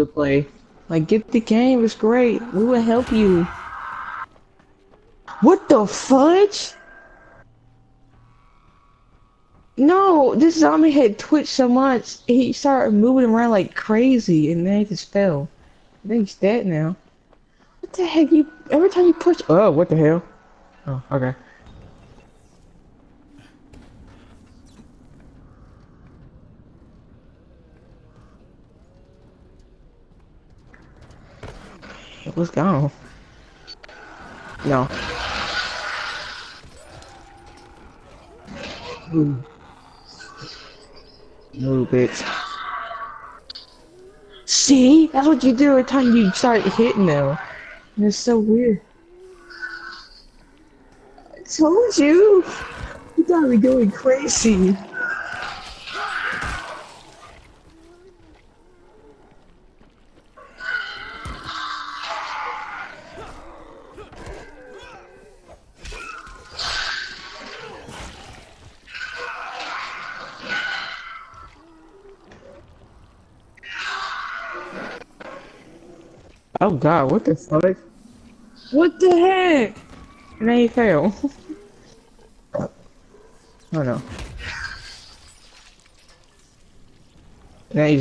to play. Like, get the game, it's great. We will help you. What the fudge? No, this zombie had twitched so much, he started moving around like crazy, and then he just fell. I think he's dead now. What the heck? You every time you push. Oh, what the hell? Oh, okay. Was gone. No. No, bitch. See? That's what you do every time you start hitting them. And it's so weird. I told you! You got me going crazy. Oh god, what the fuck? What the heck? And then he fell. oh no. Now he's